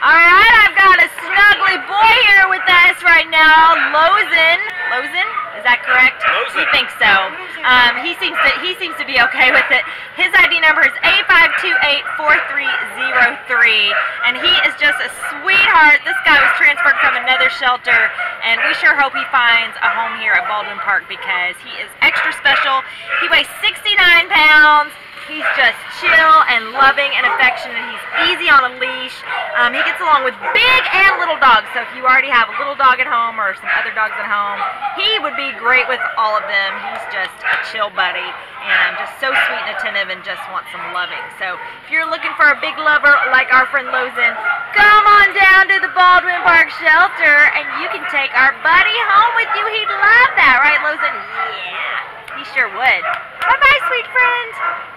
Alright, I've got a snuggly boy here with us right now, Lozen. Lozen? Is that correct? Lozen. We think so. Um, he seems to he seems to be okay with it. His ID number is A5284303, and he is just a sweetheart. This guy was transferred from another shelter, and we sure hope he finds a home here at Baldwin Park because he is extra special. He weighs 69 pounds. He's just chill and loving and affectionate. He's easy on a leash. Um, he gets along with big and little dogs. So if you already have a little dog at home or some other dogs at home, he would be great with all of them. He's just a chill buddy and just so sweet and attentive and just wants some loving. So if you're looking for a big lover like our friend Lozen, come on down to the Baldwin Park shelter and you can take our buddy home with you. He'd love that, right, Lozen? Yeah, he sure would. Bye-bye, sweet friend.